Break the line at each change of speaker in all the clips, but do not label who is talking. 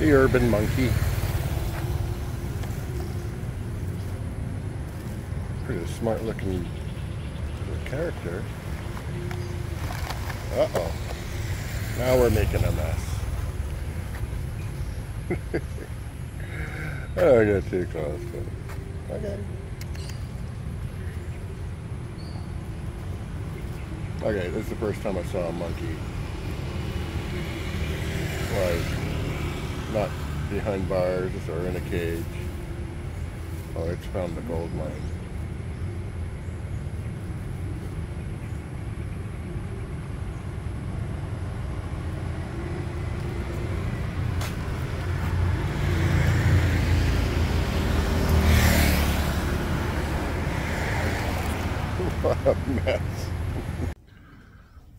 The urban monkey. Pretty smart looking character. Uh-oh. Now we're making a mess. oh, I got too close. Okay. Okay, this is the first time I saw a monkey. Like, not behind bars or in a cage. Oh, it's found the gold mine. what a mess.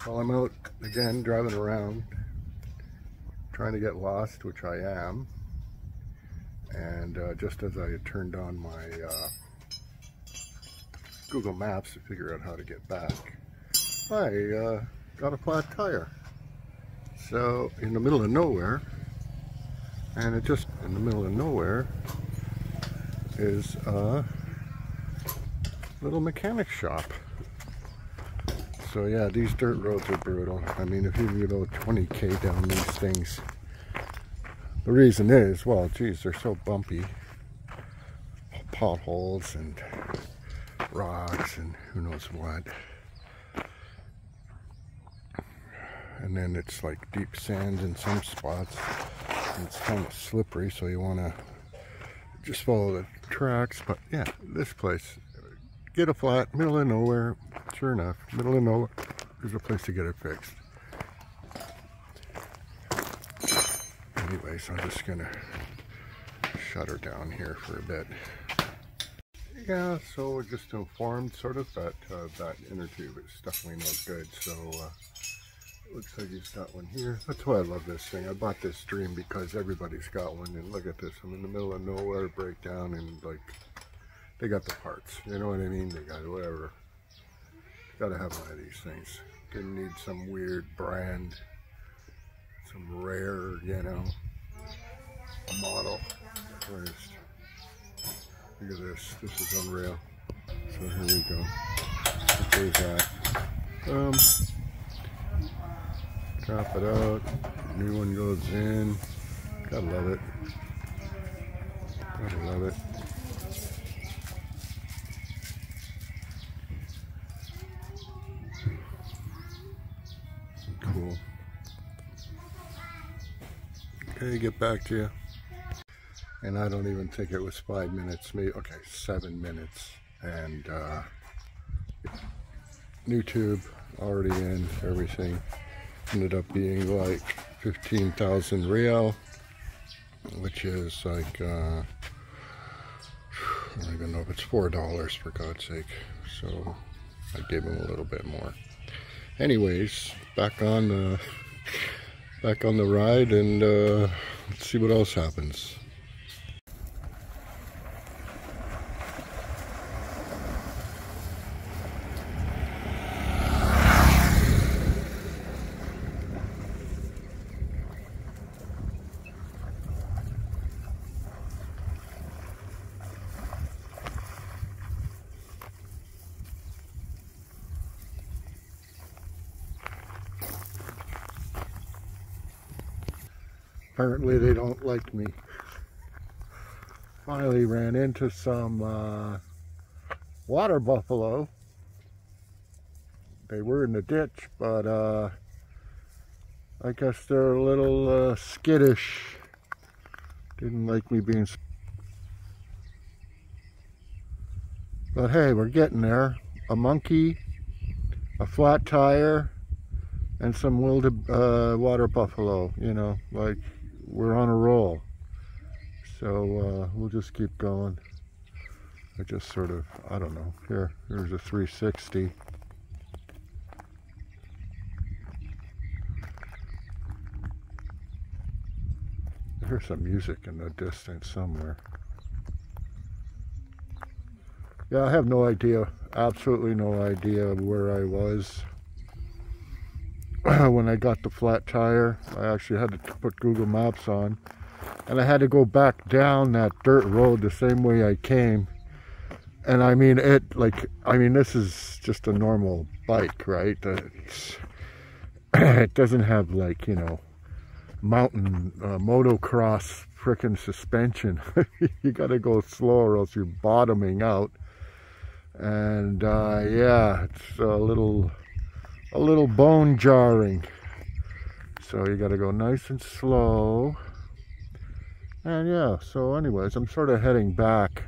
well, I'm out again driving around trying to get lost, which I am. And uh, just as I had turned on my uh, Google Maps to figure out how to get back, I uh, got a flat tire. So in the middle of nowhere, and it just in the middle of nowhere is a little mechanic shop. So yeah, these dirt roads are brutal. I mean, if you go 20k down these things, the reason is, well, geez, they're so bumpy. Potholes and rocks and who knows what. And then it's like deep sand in some spots. It's kind of slippery, so you want to just follow the tracks. But yeah, this place, get a flat, middle of nowhere. Sure enough, middle of nowhere, there's a place to get it fixed. Anyways, I'm just gonna shut her down here for a bit. Yeah, so just informed sort of that uh, that inner tube is definitely not good. So uh, looks like he's got one here. That's why I love this thing. I bought this Dream because everybody's got one. And look at this. I'm in the middle of nowhere, breakdown, and like they got the parts. You know what I mean? They got whatever. Gotta have one of these things. Didn't need some weird brand, some rare, you know, model. First. Look at this. This is unreal. So here we go. There's that. Um, drop it out. New one goes in. Gotta love it. Gotta love it. Cool. Okay, get back to you. And I don't even think it was five minutes, maybe, okay, seven minutes. And uh, new tube already in, everything. Ended up being like 15,000 riel, which is like, uh, I don't even know if it's $4 for God's sake. So I gave him a little bit more. Anyways, back on the, back on the ride and uh, let's see what else happens. Apparently they don't like me. Finally ran into some uh, water buffalo. They were in the ditch, but uh, I guess they're a little uh, skittish. Didn't like me being... But hey, we're getting there. A monkey, a flat tire, and some wilted uh, water buffalo, you know, like we're on a roll. So uh, we'll just keep going. I just sort of, I don't know, here, here's a 360. There's some music in the distance somewhere. Yeah, I have no idea, absolutely no idea where I was. when I got the flat tire. I actually had to put Google Maps on and I had to go back down that dirt road the same way I came. And I mean it like I mean this is just a normal bike right? It's, it doesn't have like you know mountain uh, motocross freaking suspension. You got to go slow or else you're bottoming out. And uh, yeah it's a little a little bone jarring so you got to go nice and slow and yeah so anyways I'm sort of heading back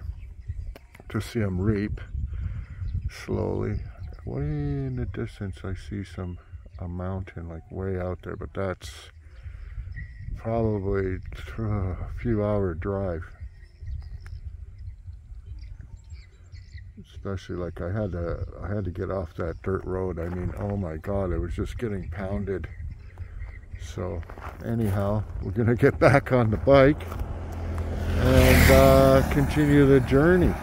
to Siem Reap slowly. Way in the distance I see some a mountain like way out there, but that's probably uh, a few hour drive. Especially like I had to I had to get off that dirt road. I mean, oh my god, it was just getting pounded. So anyhow, we're gonna get back on the bike and uh, continue the journey.